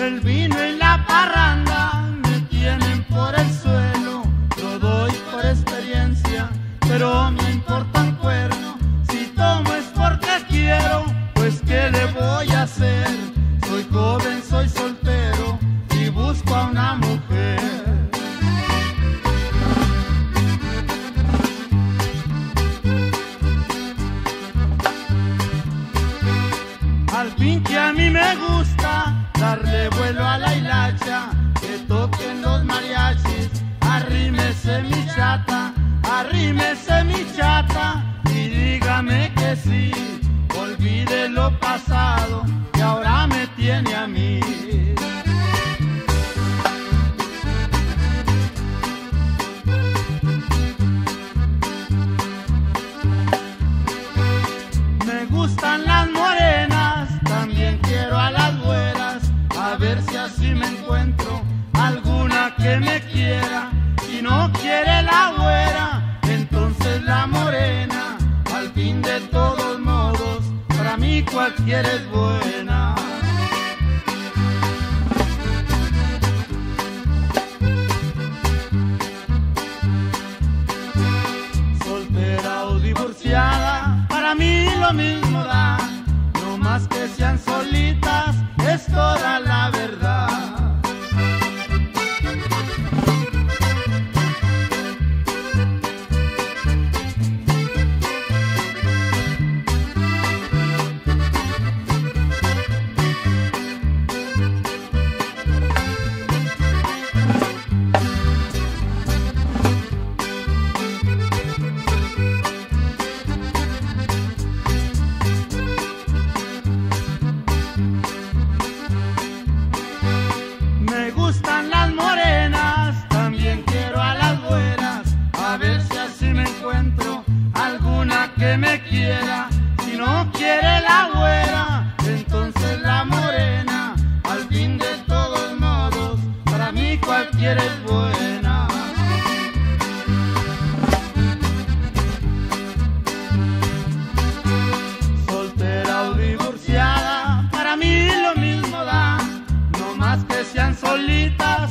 El vino y la parranda me tienen por el suelo. Lo doy por experiencia, pero darle vuelo a la hilacha, que toquen los mariachis, arrímese mi chata, arrímese mi chata y dígame que sí, olvide lo pasado si me encuentro alguna que me quiera. Si no quiere la güera, entonces la morena, al fin de todos modos, para mí cualquiera es buena. soltera o divorciada, para mí lo mismo da, más que sean solitas, es toda la verdad. Que me quiera. Si no quiere la güera, entonces la morena, al fin de todos modos, para mí cualquiera es buena. soltera o divorciada, para mí lo mismo da, no más que sean solitas,